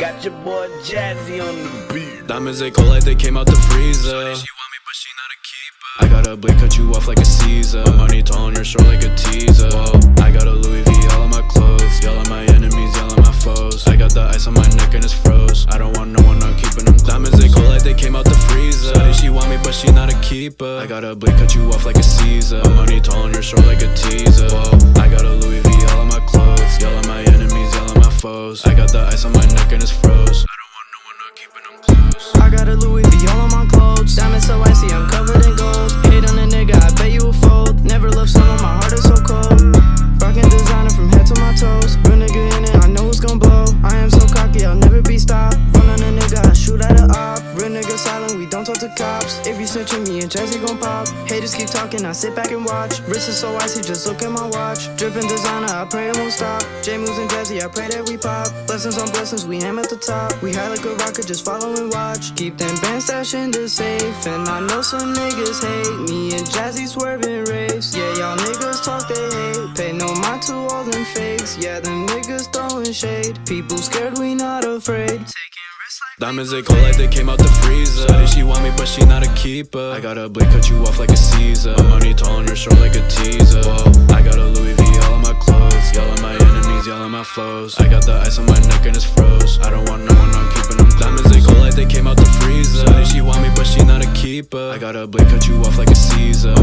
Got your boy Jazy on the beat. Diamonds they cold like they came out the freezer. She want me, but she not a keeper. I got a blade, cut you off like a Caesar. Money tall on your short like a teaser. Whoa, I got a Louis V all on my clothes. Yell at my enemies, yell at my foes. I got the ice on my neck and it's froze. I don't want no one, I'm keeping them. Diamonds they cold like they came out the freezer. Shawty, she want me, but she not a keeper. I got a blade, cut you off like a Caesar. Money tall on your short like a teaser. Whoa, I got a on my neck and it's froze. I don't want no one, I'm keeping them close. I got a Louis you snitchin' me and Jazy gon' pop. Haters keep talking, I sit back and watch. Wrist is so icy, just look at my watch. Drippin' designer, I pray it won't stop. J Moves and Jazy, I pray that we pop. Blessings on blessings, we aim at the top. We high like a rocket, just follow and watch. Keep them bands stashed in the safe. And I know some niggas hate me and Jazy swerving raves. Yeah, y'all niggas talk, they hate. Pay no mind to all them fakes. Yeah, them niggas throwing shade. People scared, we not afraid. Taking Diamonds they cold like they came out the freezer. Shawty, she want me, but she not a keeper. I got a blade, cut you off like a Caesar. Money tall on your short like a teaser. Whoa, I got a Louis V all on my clothes. Yell at my enemies, yell at my foes. I got the ice on my neck and it's froze. I don't want no one, I'm keeping them. Diamonds they cold like they came out the freezer. Shawty, she want me, but she not a keeper. I got a blade, cut you off like a Caesar.